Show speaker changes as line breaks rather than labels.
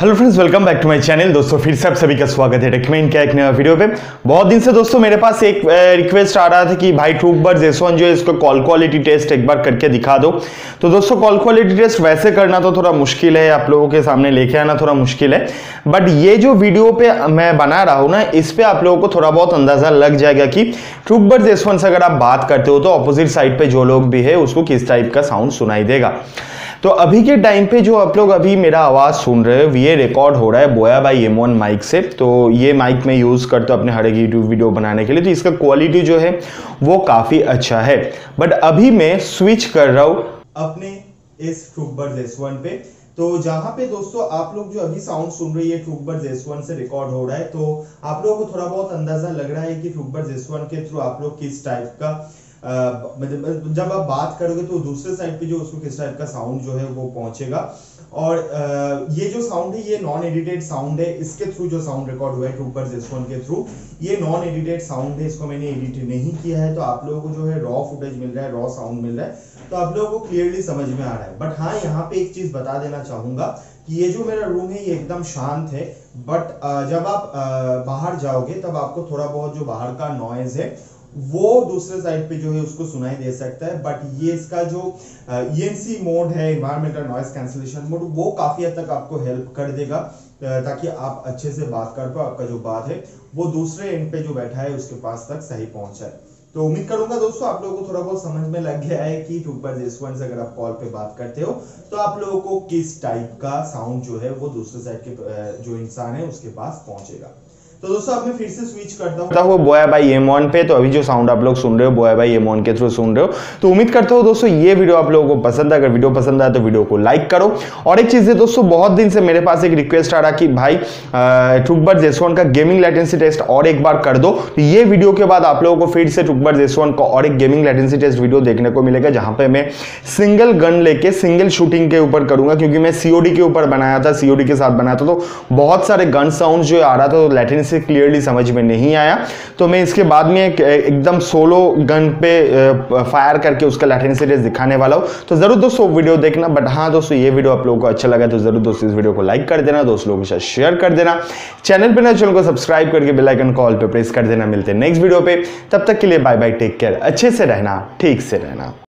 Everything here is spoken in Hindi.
Hello friends welcome back to my channel दोस्तों, फिर से आप सभी का स्वागत है टेकमेन का एक नया वीडियो पे। बहुत दिन से दोस्तों मेरे पास एक रिक्वेस्ट आ रहा था कि भाई बर्ड जेसवन जो है, इसको कॉल क्वालिटी टेस्ट एक बार करके दिखा दो। तो दोस्तों कॉल क्वालिटी टेस्ट वैसे करना तो थोड़ा मुश्किल है, आप लोगों के सामने लेके आना थोड़ा मुश्किल है। बट ये जो वीडियो पे मैं बना रहा हूँ ना, इस पर आप लोगों को थोड़ा बहुत अंदाज़ा लग जाएगा कि बर्ड जेसवन से अगर आप बात करते हो तो अपोजिट साइड पर जो लोग भी है, उसको किस टाइप का साउंड सुनाई देगा। तो अभी के टाइम पे जो आप लोग अभी मेरा आवाज़ सुन रहे हो, ये रिकॉर्ड हो रहा है बोया बाई एम माइक से। तो ये माइक में यूज़ करते हो अपने हर एक यूट्यूब वीडियो बनाने के लिए। तो इसका क्वालिटी जो है, वो काफ़ी अच्छा है। बट अभी मैं स्विच कर रहा हूँ अपने इस ट्रूबर एस वन पे। तो जहाँ पे दोस्तों आप लोग जो अभी साउंड सुन रहे हैं ट्रूबर एस वन से रिकॉर्ड हो रहा है। तो आप लोगों को थोड़ा बहुत अंदाज़ा लग रहा है कि ट्रूबर एस वन के थ्रू आप लोग किस टाइप का मतलब जब आप बात करोगे तो दूसरे साइड पे जो उसको किस टाइप का साउंड जो है वो पहुंचेगा। और ये जो साउंड है, ये नॉन एडिटेड साउंड है, इसके थ्रू जो साउंड रिकॉर्ड हुआ है ट्रूपर जेस्टोन के थ्रू ये नॉन एडिटेड साउंड है, इसको मैंने एडिट नहीं किया है तो आप लोगों को जो है रॉ फुटेज मिल रहा है रॉ साउंड मिल रहा है तो आप लोगों को क्लियरली समझ में आ रहा है। बट हाँ यहाँ पे एक चीज़ बता देना चाहूँगा कि ये जो मेरा रूम है, ये एकदम शांत है बट जब आप बाहर जाओगे, तब आपको थोड़ा बहुत जो बाहर का नॉइज़ है वो दूसरे साइड पे जो है उसको सुनाई दे सकता है बट ये इसका जो ईएनसी मोड है इन्वायरमेंटल नॉइस कैंसिलेशन मोड वो काफ़ी हद तक आपको हेल्प कर देगा ताकि आप अच्छे से बात कर पाओ, आपका जो बात है, वो दूसरे एंड पे जो बैठा है, उसके पास तक सही पहुँच जाए तो उम्मीद करूँगा दोस्तों, आप लोगों को थोड़ा बहुत समझ में लग गया है कि ट्रूपर जेसवन से अगर आप कॉल पे बात करते हो तो आप लोगों को किस टाइप का साउंड जो है, वो दूसरे साइड के जो इंसान है, उसके पास पहुंचेगा। तो दोस्तों, अब मैं फिर से स्विच करता हूँ। बोया बाई एम पे तो अभी जो साउंड आप लोग सुन रहे हो बोया बाई एम के थ्रू सुन रहे हो तो उम्मीद करता हूँ दोस्तों, ये वीडियो आप लोगों को पसंद है अगर वीडियो पसंद आए तो वीडियो को लाइक करो। और एक चीज़ है दोस्तों, बहुत दिन से मेरे पास एक रिक्वेस्ट आ रहा कि भाई टुकबर जेसवन का गेमिंग लेटेंसी टेस्ट और एक बार कर दो। तो ये वीडियो के बाद आप लोगों को फिर से टुकबर जेसवन का और एक गेमिंग लेटेंसी टेस्ट वीडियो देखने को मिलेगा, जहाँ पे मैं सिंगल गन लेके सिंगल शूटिंग के ऊपर करूँगा, क्योंकि मैं सीओडी के ऊपर बनाया था सीओडी के साथ बनाया था तो बहुत सारे गन साउंड जो आ रहा था तो क्लियरली समझ में नहीं आया। तो मैं इसके बाद में एक एकदम सोलो गन पे फायर करके उसका लैटेंसी रेस दिखाने वाला हूँ। तो ज़रूर दोस्तों वीडियो देखना बट हाँ दोस्तों, ये वीडियो आप लोगों को अच्छा लगा तो ज़रूर दोस्तों इस वीडियो को लाइक कर देना, दोस्त लोगों के साथ शेयर कर देना। चैनल पर ना चैनल को सब्सक्राइब करके बेलाइकन कॉल पर प्रेस कर देना। मिलते हैं नेक्स्ट वीडियो पे। तब तक के लिए बाय बाय टेक केयर अच्छे से रहना, ठीक से रहना।